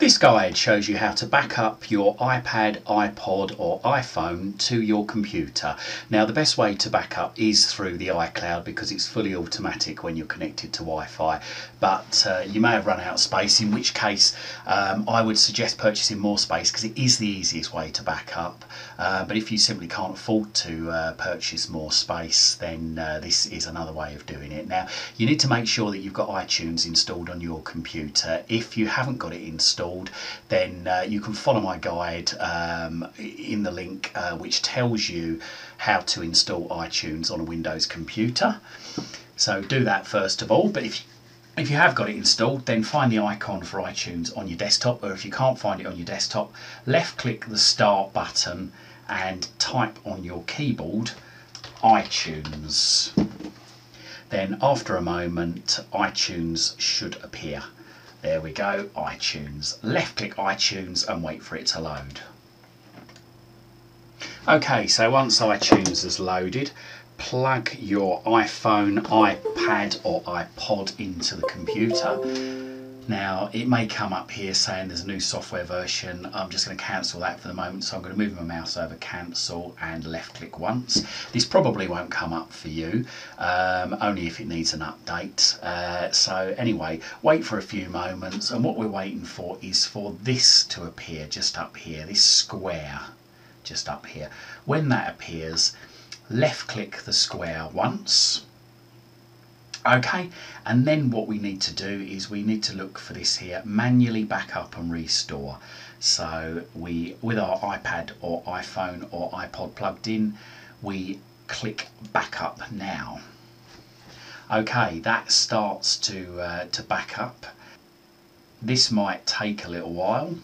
This guide shows you how to back up your iPad, iPod or iPhone to your computer. Now the best way to back up is through the iCloud because it's fully automatic when you're connected to Wi-Fi but uh, you may have run out of space in which case um, I would suggest purchasing more space because it is the easiest way to back up uh, but if you simply can't afford to uh, purchase more space then uh, this is another way of doing it. Now you need to make sure that you've got iTunes installed on your computer. If you haven't got it installed installed, then uh, you can follow my guide um, in the link uh, which tells you how to install iTunes on a Windows computer. So do that first of all, but if if you have got it installed, then find the icon for iTunes on your desktop, or if you can't find it on your desktop, left click the start button and type on your keyboard iTunes. Then after a moment, iTunes should appear. There we go, iTunes. Left click iTunes and wait for it to load. Okay, so once iTunes has loaded, plug your iPhone, iPad or iPod into the computer now it may come up here saying there's a new software version. I'm just going to cancel that for the moment. So I'm going to move my mouse over cancel and left click once. This probably won't come up for you, um, only if it needs an update. Uh, so anyway, wait for a few moments and what we're waiting for is for this to appear just up here, this square just up here. When that appears, left click the square once Okay, and then what we need to do is we need to look for this here, manually back up and restore. So we, with our iPad or iPhone or iPod plugged in, we click backup now. Okay, that starts to, uh, to back up. This might take a little while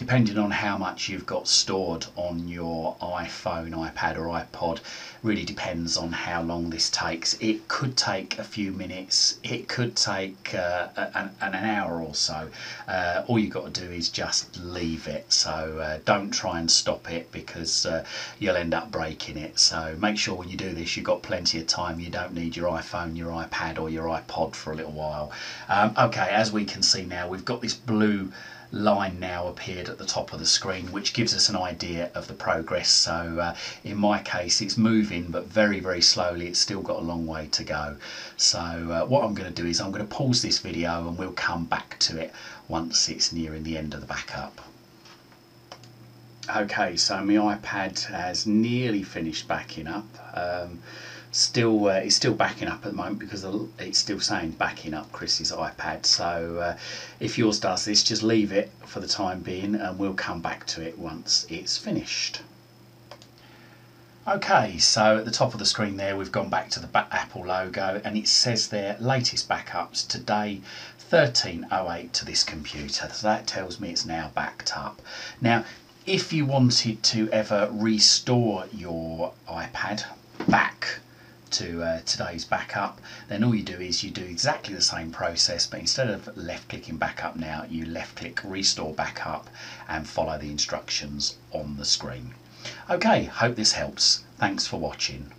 depending on how much you've got stored on your iPhone, iPad or iPod really depends on how long this takes. It could take a few minutes, it could take uh, an, an, hour or so. Uh, all you've got to do is just leave it. So uh, don't try and stop it because uh, you'll end up breaking it. So make sure when you do this you've got plenty of time. You don't need your iPhone, your iPad or your iPod for a little while. Um, okay, as we can see now we've got this blue line now appeared at the top of the screen which gives us an idea of the progress. So uh, in my case it's moving but very very slowly. It's still got a long way to go. So uh, what I'm going to do is I'm going to pause this video and we'll come back to it once it's nearing the end of the backup. Okay, so my iPad has nearly finished backing up. Um, still uh, it's still backing up at the moment because it's still saying backing up Chris's iPad. So uh, if yours does this just leave it for the time being and we'll come back to it once it's finished. Okay so at the top of the screen there we've gone back to the Apple logo and it says there latest backups today 1308 to this computer. So that tells me it's now backed up. Now if you wanted to ever restore your iPad back to uh, today's backup, then all you do is you do exactly the same process, but instead of left clicking backup now, you left click restore backup and follow the instructions on the screen. Okay, hope this helps. Thanks for watching.